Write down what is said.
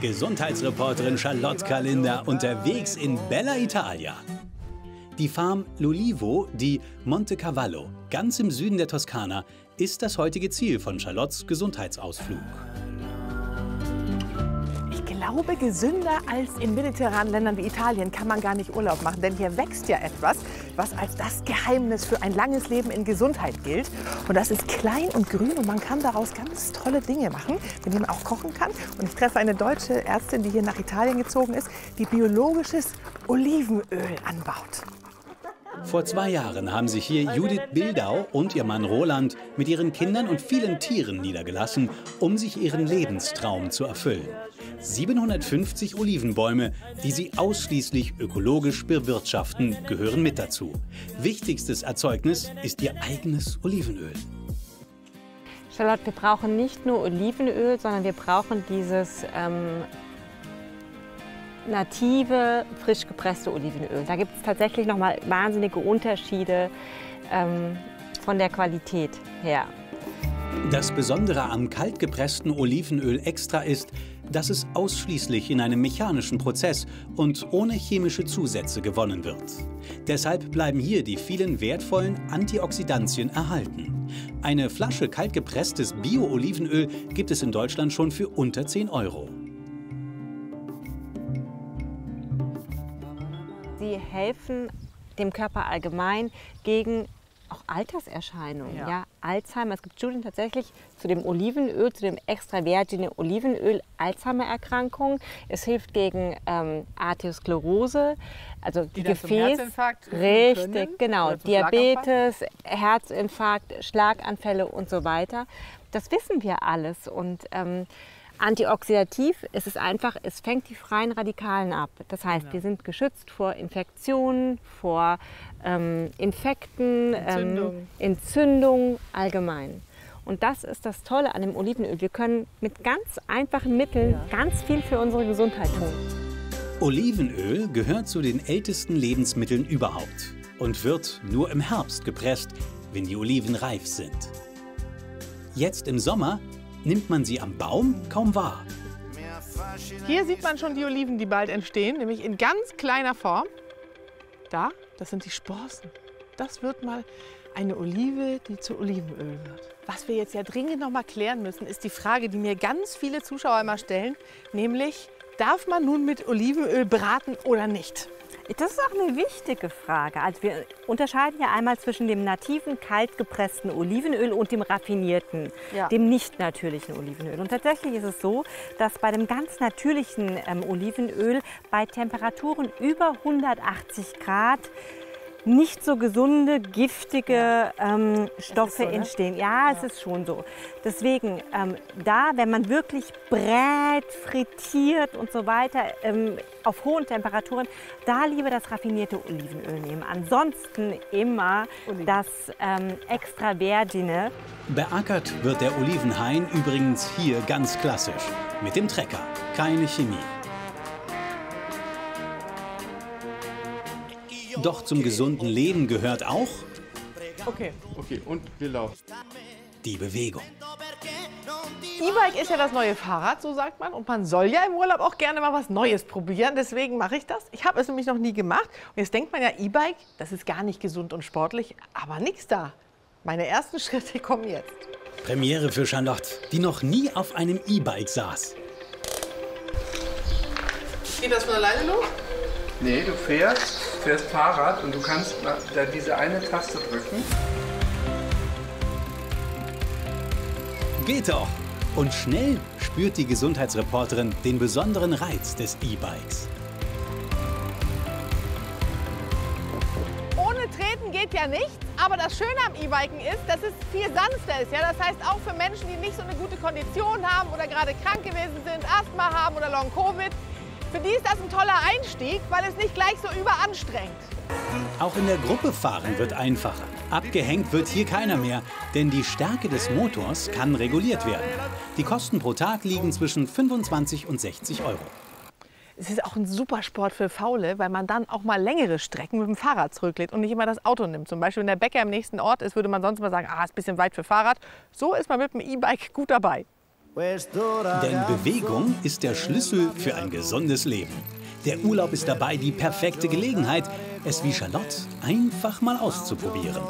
Gesundheitsreporterin Charlotte Kalinder unterwegs in Bella Italia. Die Farm L'Ulivo di Monte Cavallo, ganz im Süden der Toskana, ist das heutige Ziel von Charlottes Gesundheitsausflug glaube, gesünder als in mediterranen Ländern wie Italien kann man gar nicht Urlaub machen. Denn hier wächst ja etwas, was als das Geheimnis für ein langes Leben in Gesundheit gilt. Und das ist klein und grün und man kann daraus ganz tolle Dinge machen, mit denen man auch kochen kann. Und ich treffe eine deutsche Ärztin, die hier nach Italien gezogen ist, die biologisches Olivenöl anbaut. Vor zwei Jahren haben sich hier Judith Bildau und ihr Mann Roland mit ihren Kindern und vielen Tieren niedergelassen, um sich ihren Lebenstraum zu erfüllen. 750 Olivenbäume, die sie ausschließlich ökologisch bewirtschaften, gehören mit dazu. Wichtigstes Erzeugnis ist ihr eigenes Olivenöl. Charlotte, wir brauchen nicht nur Olivenöl, sondern wir brauchen dieses ähm, native, frisch gepresste Olivenöl. Da gibt es tatsächlich noch mal wahnsinnige Unterschiede ähm, von der Qualität her. Das Besondere am kaltgepressten Olivenöl extra ist, dass es ausschließlich in einem mechanischen Prozess und ohne chemische Zusätze gewonnen wird. Deshalb bleiben hier die vielen wertvollen Antioxidantien erhalten. Eine Flasche kaltgepresstes Bio-Olivenöl gibt es in Deutschland schon für unter 10 Euro. Sie helfen dem Körper allgemein gegen auch Alterserscheinungen, ja. ja. Alzheimer. Es gibt Studien tatsächlich zu dem Olivenöl, zu dem extravergine Olivenöl, Alzheimer-Erkrankungen. Es hilft gegen ähm, Arteriosklerose, also die, die Gefäß, richtig, genau, Diabetes, Herzinfarkt, Schlaganfälle und so weiter. Das wissen wir alles und ähm, Antioxidativ ist es einfach, es fängt die freien Radikalen ab. Das heißt, ja. wir sind geschützt vor Infektionen, vor ähm, Infekten, Entzündung. Ähm, Entzündung allgemein. Und das ist das Tolle an dem Olivenöl. Wir können mit ganz einfachen Mitteln ja. ganz viel für unsere Gesundheit tun. Olivenöl gehört zu den ältesten Lebensmitteln überhaupt und wird nur im Herbst gepresst, wenn die Oliven reif sind. Jetzt im Sommer nimmt man sie am Baum kaum wahr. Hier sieht man schon die Oliven, die bald entstehen, nämlich in ganz kleiner Form. Da, das sind die Sprossen. Das wird mal eine Olive, die zu Olivenöl wird. Was wir jetzt ja dringend noch mal klären müssen, ist die Frage, die mir ganz viele Zuschauer immer stellen, nämlich, darf man nun mit Olivenöl braten oder nicht? Das ist auch eine wichtige Frage. Also wir unterscheiden ja einmal zwischen dem nativen, kalt gepressten Olivenöl und dem raffinierten, ja. dem nicht natürlichen Olivenöl. Und tatsächlich ist es so, dass bei dem ganz natürlichen ähm, Olivenöl bei Temperaturen über 180 Grad nicht so gesunde, giftige ähm, Stoffe so, ne? entstehen. Ja, ja, es ist schon so. Deswegen, ähm, da, wenn man wirklich brät, frittiert und so weiter ähm, auf hohen Temperaturen, da lieber das raffinierte Olivenöl nehmen. Ansonsten immer Oliven. das ähm, extra vergine. Beackert wird der Olivenhain übrigens hier ganz klassisch. Mit dem Trecker. Keine Chemie. Doch zum gesunden Leben gehört auch. Okay. Okay, und wir laufen. Die Bewegung. E-Bike ist ja das neue Fahrrad, so sagt man. Und man soll ja im Urlaub auch gerne mal was Neues probieren. Deswegen mache ich das. Ich habe es nämlich noch nie gemacht. Und jetzt denkt man ja, E-Bike, das ist gar nicht gesund und sportlich. Aber nichts da. Meine ersten Schritte kommen jetzt. Premiere für Charlotte, die noch nie auf einem E-Bike saß. Geht das von alleine los? Nee, du fährst, fährst Fahrrad und du kannst da diese eine Taste drücken. Geht doch! Und schnell spürt die Gesundheitsreporterin den besonderen Reiz des E-Bikes. Ohne Treten geht ja nichts, aber das Schöne am E-Biken ist, dass es viel sanfter ist. Ja? Das heißt, auch für Menschen, die nicht so eine gute Kondition haben oder gerade krank gewesen sind, Asthma haben oder Long-Covid, für die ist das ein toller Einstieg, weil es nicht gleich so überanstrengt. Auch in der Gruppe fahren wird einfacher. Abgehängt wird hier keiner mehr, denn die Stärke des Motors kann reguliert werden. Die Kosten pro Tag liegen zwischen 25 und 60 Euro. Es ist auch ein super Sport für Faule, weil man dann auch mal längere Strecken mit dem Fahrrad zurücklädt und nicht immer das Auto nimmt. Zum Beispiel, wenn der Bäcker im nächsten Ort ist, würde man sonst mal sagen, ah, ist ein bisschen weit für Fahrrad. So ist man mit dem E-Bike gut dabei. Denn Bewegung ist der Schlüssel für ein gesundes Leben. Der Urlaub ist dabei die perfekte Gelegenheit, es wie Charlotte einfach mal auszuprobieren.